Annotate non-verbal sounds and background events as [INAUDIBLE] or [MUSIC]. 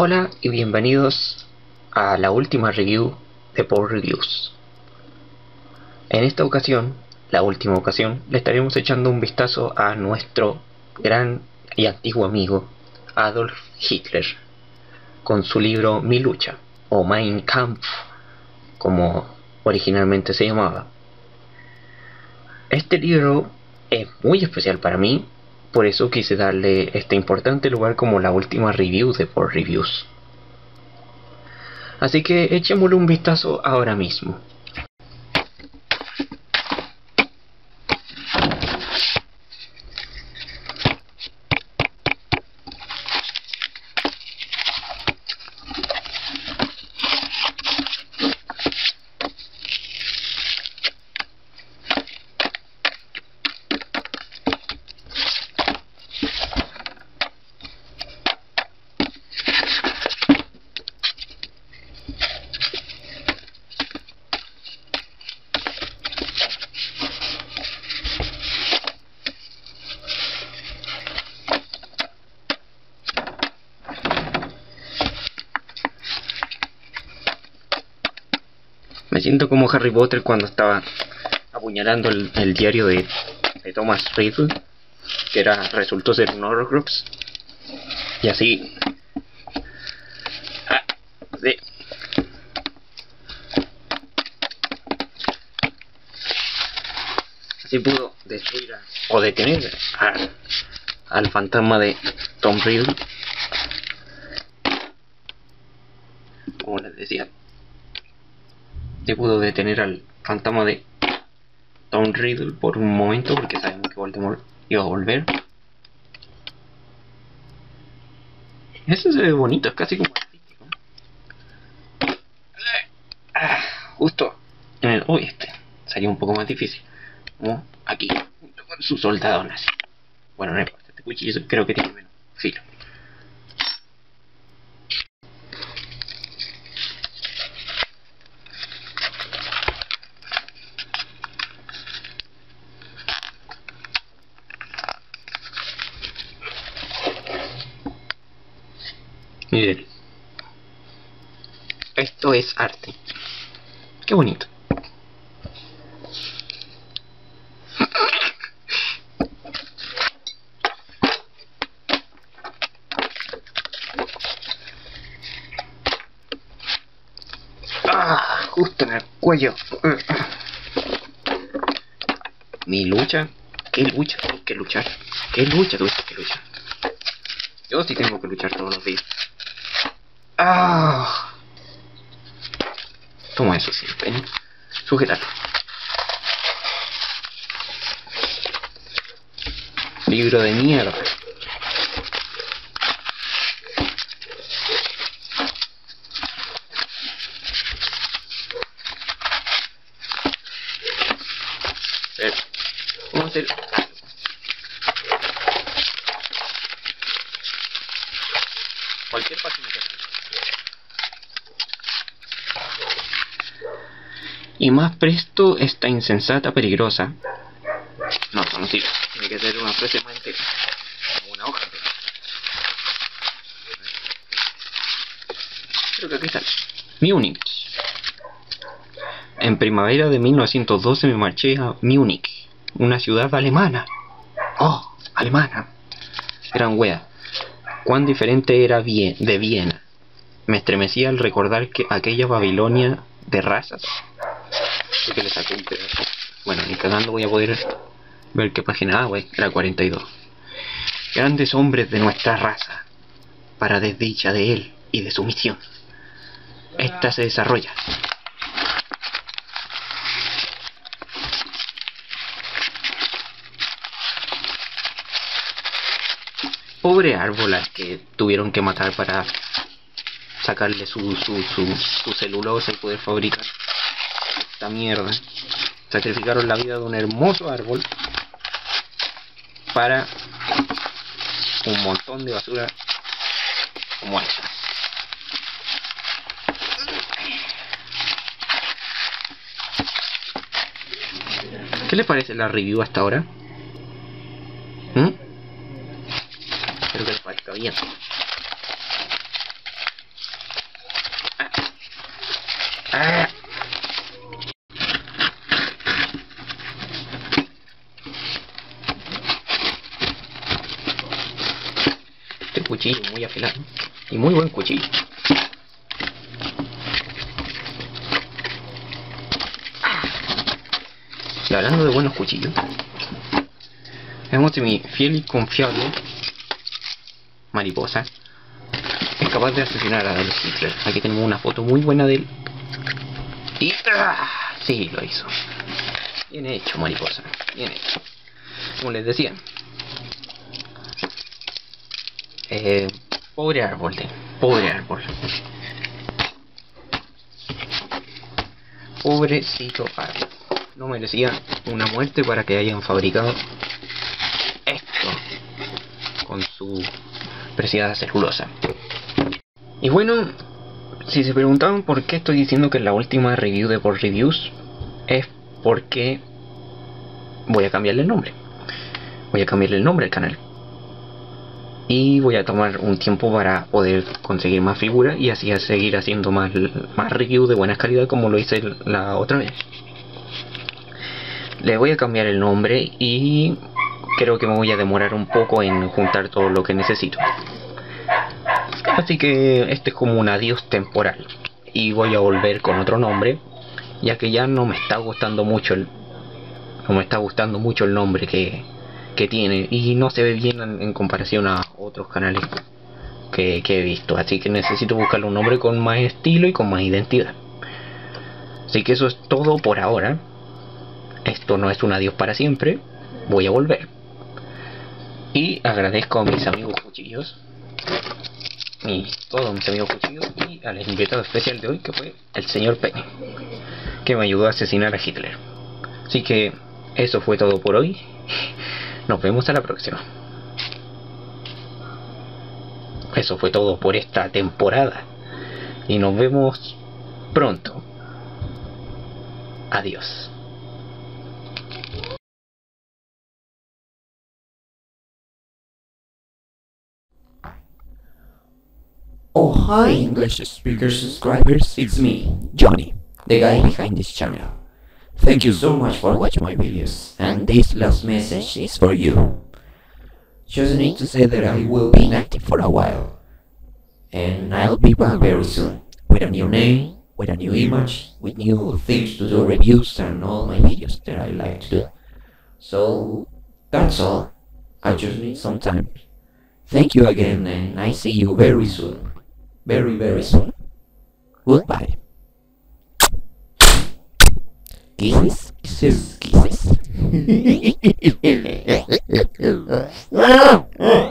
Hola y bienvenidos a la última review de Power Reviews. En esta ocasión, la última ocasión, le estaremos echando un vistazo a nuestro gran y antiguo amigo Adolf Hitler con su libro Mi lucha o Mein Kampf como originalmente se llamaba. Este libro es muy especial para mí por eso quise darle este importante lugar como la última review de Por Reviews. Así que echémosle un vistazo ahora mismo. Siento como Harry Potter cuando estaba apuñalando el, diario de, Thomas Riddle, que era resultó ser un Horrocrux. Y así. Ah, Así pudo destruir o detener al fantasma de Tom Riddle. Como les decía, se pudo detener al fantasma de Tom Riddle por un momento porque sabemos que Voldemort iba a volver. Eso se ve bonito, es casi como artístico. Ah, justo en el oeste sería un poco más difícil. Como aquí, junto con su soldado nazi. Bueno, no importa, este cuchillo creo que tiene menos filo. Miren. Esto es arte. Qué bonito. Ah, justo en el cuello. Mi lucha. ¿Qué lucha? Tengo que luchar. ¿Qué lucha tuviste que luchar? Yo sí tengo que luchar todos los días. Ah. Toma eso, ven. Sujétalo. Libro de mierda. Eh, vamos cualquier página que Y más presto esta insensata peligrosa. No, no sirve. Tiene que ser una frase más entera. Una hoja. Creo que aquí está. Múnich. En primavera de 1912 me marché a Múnich, una ciudad alemana. Oh, alemana. Gran wea. Cuán diferente era de Viena. Me estremecía al recordar que aquella Babilonia de razas que le sacó un pedazo. Bueno, ni cagando voy a poder ver qué página. Ah, wey, era 42. Grandes hombres de nuestra raza, para desdicha de él y de su misión. Esta se desarrolla. Pobre árbol al que tuvieron que matar para sacarle su, su, su, su celulosa y poder fabricar mierda. Sacrificaron la vida de un hermoso árbol para un montón de basura como esta. ¿Qué le parece la review hasta ahora? ¿Mm? Que les parezca bien. Cuchillo muy afilado. Y muy buen cuchillo. Y hablando de buenos cuchillos, vemos que mi fiel y confiable mariposa es capaz de asesinar a Adolf Hitler. Aquí tenemos una foto muy buena de él. Y ¡ah! sí, lo hizo. Bien hecho, mariposa. Bien hecho. Como les decía. Eh, pobre árbol, de, pobre árbol. Pobrecito árbol. No merecía una muerte para que hayan fabricado esto con su preciada celulosa. Y bueno, si se preguntaban por qué estoy diciendo que la última review de por reviews, es porque voy a cambiarle el nombre. Voy a cambiarle el nombre al canal. Y voy a tomar un tiempo para poder conseguir más figuras y así seguir haciendo más, más review de buena calidad como lo hice la otra vez. Le voy a cambiar el nombre y creo que me voy a demorar un poco en juntar todo lo que necesito. Así que este es como un adiós temporal. Y voy a volver con otro nombre, ya que ya no me está gustando mucho el, no me está gustando mucho el nombre que, que tiene y no se ve bien en, comparación a otros canales que, he visto. Así que necesito buscarle un nombre con más estilo y con más identidad. Así que eso es todo por ahora. Esto no es un adiós para siempre. Voy a volver. Y agradezco a mis amigos cuchillos y todos mis amigos cuchillos y al invitado especial de hoy que fue el señor Penny que me ayudó a asesinar a Hitler así que eso fue todo por hoy nos vemos a la próxima. Eso fue todo por esta temporada. Y nos vemos pronto. Adiós. Oh hi English speaker subscribers, it's me, Johnny, the guy behind this channel. Thank you so much for watching my videos, and this last message is for you. Just need to say that I will be inactive for a while, and I'll be back very soon, with a new name, with a new image, with new things to do reviews and all my videos that I like to do. So, that's all. I just need some time. Thank you again, and I see you very soon very, very soon. Goodbye geese, geese, geese. [LAUGHS] [LAUGHS] [LAUGHS]